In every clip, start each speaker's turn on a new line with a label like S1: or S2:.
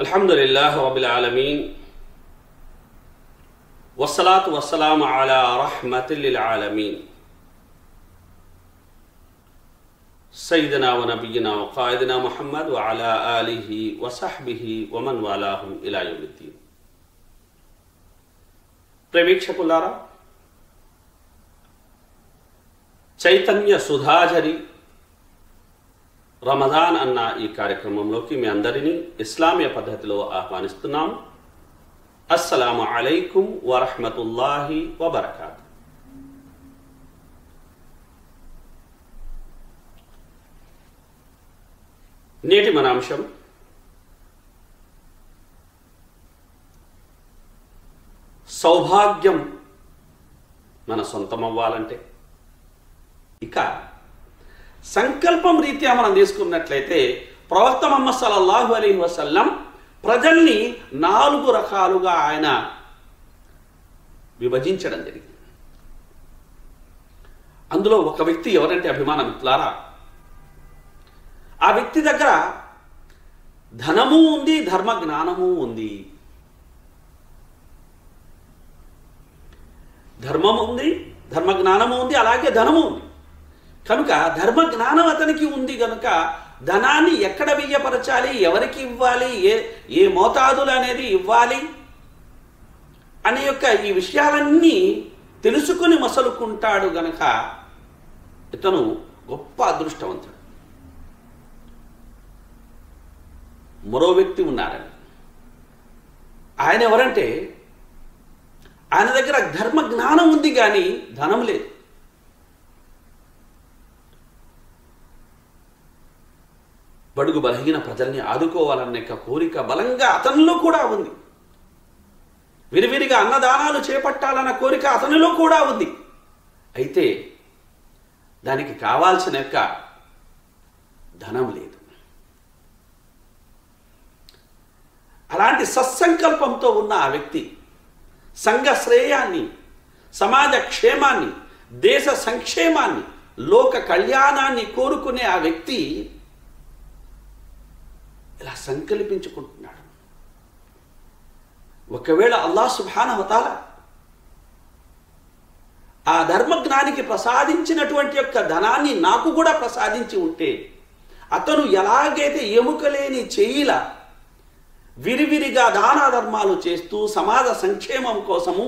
S1: الحمد لله رب العالمين والصلاة والسلام على رحمة للعالمين سيدنا ونبينا وقائدنا محمد وعلى آله وصحبه ومن والاهم إلى يوم الدين ప్రేమీక్షకులారా చైతన్య సుధాజరి రమదాన్ అన్న ఈ కార్యక్రమంలోకి మీ అందరినీ ఇస్లామీయ పద్ధతిలో ఆహ్వానిస్తున్నాం. అస్సలాము అలైకుం వరహమతుల్లాహి వబర్కాత్. నేటి మన అంశం సౌభాగ్యం మన సొంతం అవ్వాలంటే ఇక సంకల్పం రీత్యా మనం తీసుకున్నట్లయితే ప్రవక్త మహమ్మద్ సలల్లాహు అలీ వసల్లం ప్రజల్ని నాలుగు రకాలుగా ఆయన విభజించడం జరిగింది. అందులో ఒక వ్యక్తి ఎవరంటే అభిమాన మిత్రులారా ఆ వ్యక్తి దగ్గర ధనము ఉంది ధర్మ జ్ఞానము ఉంది. ధర్మం ఉంది ధర్మ జ్ఞానము ఉంది అలాగే ధనము ఉంది. కనుక ధర్మ జ్ఞానం అతనికి ఉంది కనుక ధనాన్ని ఎక్కడ బియ్యపరచాలి ఎవరికి ఇవ్వాలి? ఏ ఏ మోతాదులు అనేది ఇవ్వాలి? అనే యొక్క ఈ విషయాలన్నీ తెలుసుకుని మసలుకుంటాడు గనక ఇతను గొప్ప అదృష్టవంతుడు. మరో వ్యక్తి ఉన్నారని. ఆయన ఎవరంటే ఆయన దగ్గర ధర్మ జ్ఞానం ఉంది కానీ ధనం లేదు. బడుగు బలహీన ప్రజల్ని ఆదుకోవాలన్న యొక్క కోరిక బలంగా అతనిలో కూడా ఉంది. విరివిరిగా అన్నదానాలు చేపట్టాలన్న కోరిక అతనిలో కూడా ఉంది. అయితే దానికి కావాల్సిన యొక్క ధనం లేదు. అలాంటి సత్సంకల్పంతో ఉన్న ఆ వ్యక్తి సంఘ శ్రేయాన్ని సమాజ క్షేమాన్ని దేశ సంక్షేమాన్ని లోక కళ్యాణాన్ని కోరుకునే ఆ వ్యక్తి ఇలా సంకల్పించుకుంటున్నాడు. ఒకవేళ అల్లా సుభానవతాల ఆ ధర్మజ్ఞానికి ప్రసాదించినటువంటి యొక్క ధనాన్ని నాకు కూడా ప్రసాదించి ఉంటే అతను ఎలాగైతే ఎముకలేని చేయిల విరివిరిగా దాన ధర్మాలు చేస్తూ సమాజ సంక్షేమం కోసము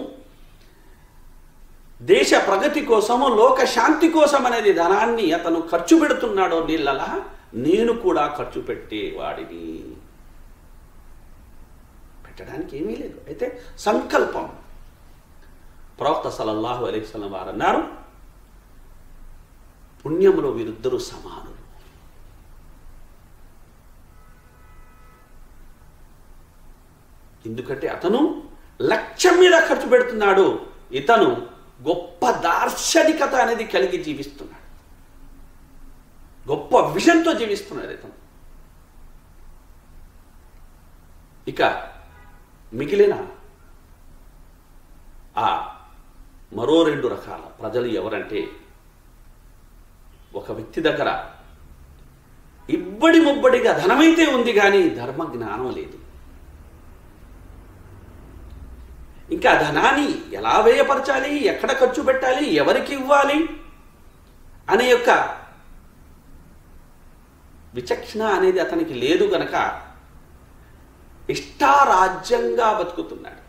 S1: దేశ ప్రగతి కోసము లోక శాంతి కోసం అనేది ధనాన్ని అతను ఖర్చు పెడుతున్నాడో నీళ్ళలా నేను కూడా ఖర్చు పెట్టేవాడిని పెట్టడానికి ఏమీ లేదు. అయితే సంకల్పం. ప్రవక్త సలల్లాహు అలీస్లం వారు అన్నారు పుణ్యములో వీరిద్దరూ సమానులు. ఎందుకంటే అతను లక్ష్యం మీద ఖర్చు పెడుతున్నాడు. ఇతను గొప్ప దార్శనికత అనేది కలిగి జీవిస్తున్నాడు. గొప్ప జీవిస్తున్నాడు ఇతను. ఇక మిగిలిన ఆ మరో రెండు రకాల ప్రజలు ఎవరంటే ఒక వ్యక్తి దగ్గర ఇబ్బడి ముబ్బడిగా ధనమైతే ఉంది కానీ ధర్మ జ్ఞానం లేదు. ఇంకా ధనాన్ని ఎలా వ్యయపరచాలి? ఎక్కడ ఖర్చు పెట్టాలి? ఎవరికి ఇవ్వాలి? అనే యొక్క విచక్షణ అనేది అతనికి లేదు గనక ఇష్టారాజ్యంగా బతుకుతున్నాడు.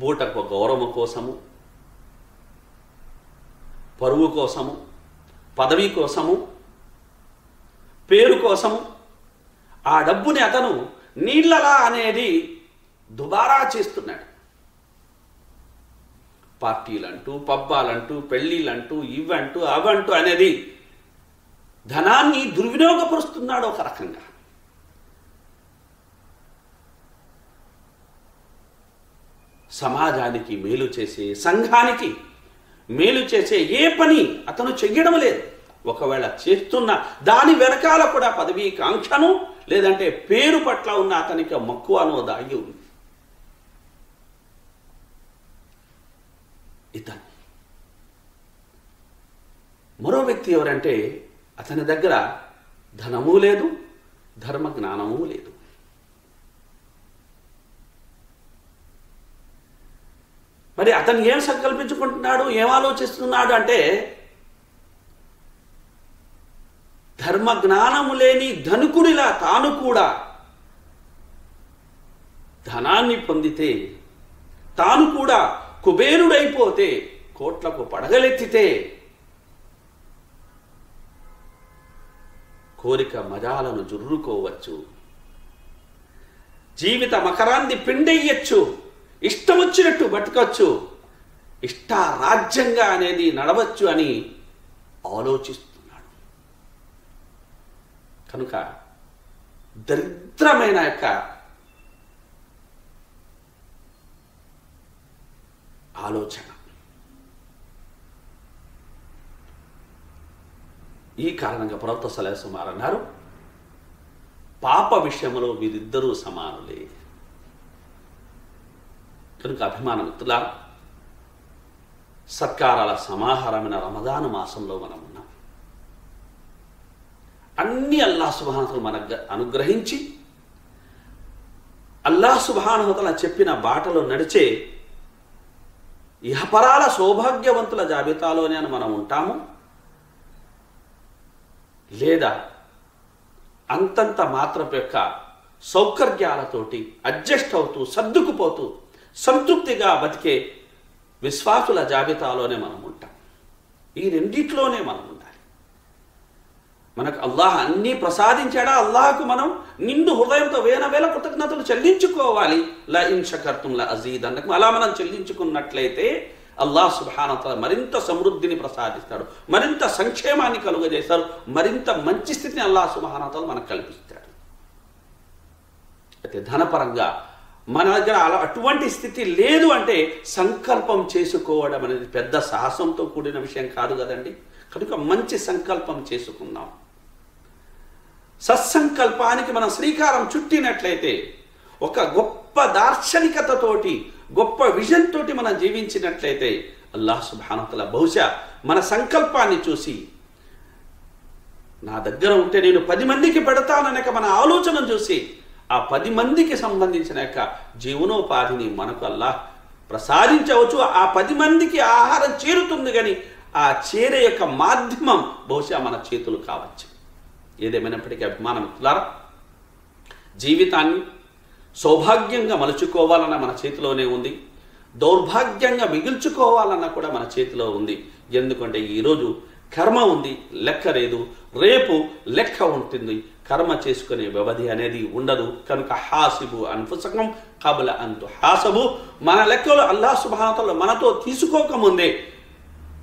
S1: బూటకు గౌరవం కోసము పరువు కోసము పదవి కోసము పేరు కోసము ఆ డబ్బుని అతను నీళ్ళలా అనేది దుబారా చేస్తున్నాడు. పార్టీలంటూ పబ్బాలంటూ పెళ్ళిళ్ళంటూ ఇవంటూ అవంటూ అనేది ధనాన్ని దుర్వినియోగపరుస్తున్నాడు ఒక రకంగా. సమాజానికి మేలు చేసే సంఘానికి మేలు చేసే ఏ పని అతను చెయ్యడం లేదు. ఒకవేళ చేస్తున్న దాని వెనకాల కూడా పదవీ కాంక్షను లేదంటే పేరు పట్ల ఉన్న అతనికి మక్కువను దాగి ఉంది. ఇతను. మరో వ్యక్తి ఎవరంటే అతని దగ్గర ధనము లేదు ధర్మ జ్ఞానము లేదు. మరి అతను ఏం సంకల్పించుకుంటున్నాడు ఏం ఆలోచిస్తున్నాడు అంటే ధర్మ జ్ఞానము లేని ధనుకుడిలా తాను కూడా ధనాన్ని పొందితే తాను కూడా కుబేరుడైపోతే కోట్లకు పడగలెత్తితే కోరిక మజాలను జుర్రుకోవచ్చు. జీవిత మకరాన్ని పిండెయ్యచ్చు. ఇష్టం వచ్చినట్టు బతకచ్చు. ఇష్టారాజ్యంగా అనేది నడవచ్చు అని ఆలోచిస్తున్నాడు. కనుక దరిద్రమైన యొక్క ఆలోచన. ఈ కారణంగా ప్రవక్త సలహసుమార్ అన్నారు పాప విషయంలో వీరిద్దరూ సమానులే. కనుక అభిమాన మిత్రులారా సత్కారాల సమాహారమైన రమదాను మాసంలో మనం ఉన్నాం. అన్ని అల్లా సుభానతలు మనకు అనుగ్రహించి అల్లా సుభానతల చెప్పిన బాటలో నడిచే ఇహపరాల సౌభాగ్యవంతుల జాబితాలోనే మనం ఉంటాము. లేదా అంతంత మాత్రపు యొక్క సౌకర్యాలతోటి అడ్జస్ట్ అవుతూ సర్దుకుపోతూ సంతృప్తిగా బతికే విశ్వాసుల జాబితాలోనే మనం ఉంటాం. ఈ రెండిట్లోనే మనం మనకు అల్లాహ్ అన్నీ ప్రసాదించాడా? అల్లాహకు మనం నిండు హృదయంతో వేల వేల కృతజ్ఞతలు చెల్లించుకోవాలి. ల ఇన్ షకర్తుం ల అజీద్ అన్నకు అలా మనం చెల్లించుకున్నట్లయితే అల్లాహ్ సుభానత మరింత సమృద్ధిని ప్రసాదిస్తాడు. మరింత సంక్షేమాన్ని కలుగజేస్తాడు. మరింత మంచి స్థితిని అల్లాహ్ సుబానతలు మనకు కల్పిస్తాడు. అయితే ధనపరంగా మన దగ్గర అలా అటువంటి స్థితి లేదు అంటే సంకల్పం చేసుకోవడం అనేది పెద్ద సాహసంతో కూడిన విషయం కాదు కదండి. కనుక మంచి సంకల్పం చేసుకుందాం. సత్సంకల్పానికి మనం శ్రీకారం చుట్టినట్లయితే ఒక గొప్ప దార్శనికతతోటి గొప్ప విజన్ తోటి మనం జీవించినట్లయితే అల్లాహ్ సుభానతల బహుశా మన సంకల్పాన్ని చూసి నా దగ్గర ఉంటే నేను పది మందికి పెడతాననక మన ఆలోచన చూసి ఆ పది మందికి సంబంధించిన యొక్క జీవనోపాధిని మనకు అల్లాహ్ ప్రసాదించవచ్చు. ఆ పది మందికి ఆహారం చేరుతుంది కానీ ఆ చేరే యొక్క మాధ్యమం బహుశా మన చేతులు కావచ్చు. ఏదేమైనప్పటికీ అభిమానం మిత్రులారా జీవితాన్ని సౌభాగ్యంగా మలుచుకోవాలన్న మన చేతిలోనే ఉంది. దౌర్భాగ్యంగా మిగుల్చుకోవాలన్న కూడా మన చేతిలో ఉంది. ఎందుకంటే ఈరోజు కర్మ ఉంది లెక్క లేదు. రేపు లెక్క ఉంటుంది. కర్మ చేసుకునే వ్యవధి అనేది ఉండదు. కనుక హాసిబు అన్ఫుసకం కబల అంతు హాసబు. మన లెక్కలు అల్లా సుభాతలు మనతో తీసుకోకముందే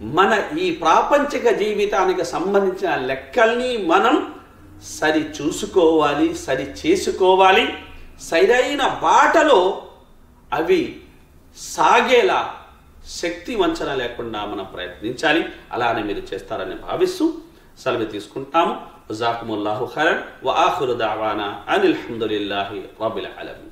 S1: మన ఈ ప్రాపంచిక జీవితానికి సంబంధించిన లెక్కల్ని మనం సరి చూసుకోవాలి సరి చేసుకోవాలి. సరైన బాటలో అవి సాగేలా శక్తి వంచన లేకుండా మనం ప్రయత్నించాలి. అలానే మీరు చేస్తారని భావిస్తూ సెలవు తీసుకుంటాము. జాకుముల్లాహు ఖైరన్. వ దావానా అనిల్ హందులిల్లాహి రబిల్ ఆలమీన్.